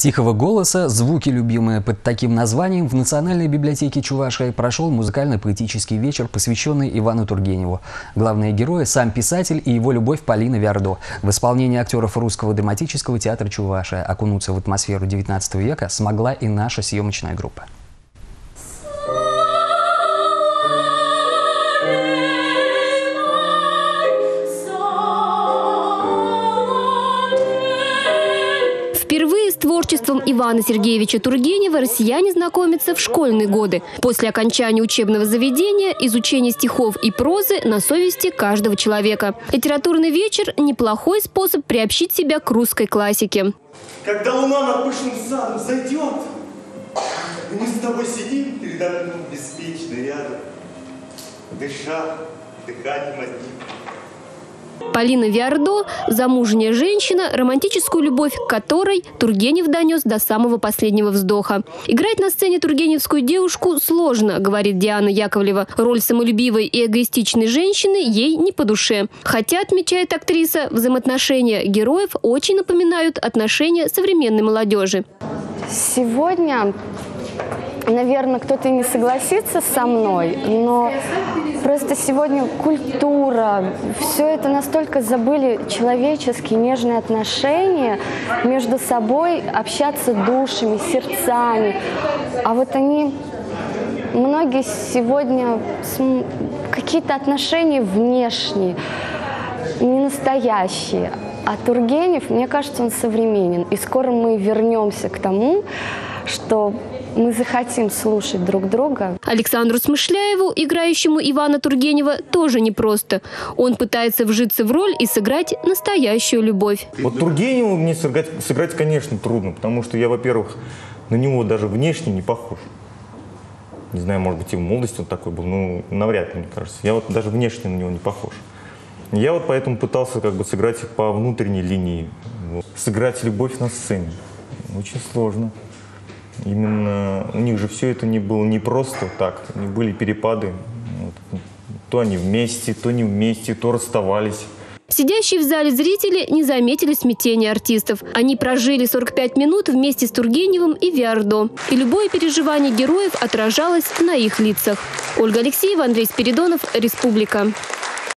Тихого голоса, звуки, любимые под таким названием, в Национальной библиотеке Чувашии прошел музыкально-поэтический вечер, посвященный Ивану Тургеневу. Главные герои – сам писатель и его любовь Полина Виардо. В исполнении актеров Русского драматического театра Чувашия окунуться в атмосферу XIX века смогла и наша съемочная группа. Творчеством Ивана Сергеевича Тургенева россияне знакомятся в школьные годы. После окончания учебного заведения изучение стихов и прозы на совести каждого человека. Литературный вечер – неплохой способ приобщить себя к русской классике. Когда луна над пышным садом зайдет, мы с тобой сидим передо мной беспечно рядом, дыша, дыханием одним. Полина Виардо – замужняя женщина, романтическую любовь которой Тургенев донес до самого последнего вздоха. Играть на сцене тургеневскую девушку сложно, говорит Диана Яковлева. Роль самолюбивой и эгоистичной женщины ей не по душе. Хотя, отмечает актриса, взаимоотношения героев очень напоминают отношения современной молодежи. Сегодня наверное, кто-то не согласится со мной, но просто сегодня культура, все это настолько забыли человеческие нежные отношения между собой, общаться душами, сердцами. А вот они, многие сегодня какие-то отношения внешние, не настоящие. А Тургенев, мне кажется, он современен. И скоро мы вернемся к тому, что мы захотим слушать друг друга. Александру Смышляеву, играющему Ивана Тургенева, тоже непросто. Он пытается вжиться в роль и сыграть настоящую любовь. Вот Тургеневу мне сыграть, сыграть конечно, трудно, потому что я, во-первых, на него даже внешне не похож. Не знаю, может быть, и в молодости он такой был, но навряд ли, мне кажется. Я вот даже внешне на него не похож. Я вот поэтому пытался как бы сыграть по внутренней линии. Вот. Сыграть любовь на сцене. Очень сложно. Именно у них же все это не было не просто так, у них были перепады. Вот. То они вместе, то не вместе, то расставались. Сидящие в зале зрители не заметили смятения артистов. Они прожили 45 минут вместе с Тургеневым и Виардо. И любое переживание героев отражалось на их лицах. Ольга Алексеева, Андрей Спиридонов, Республика.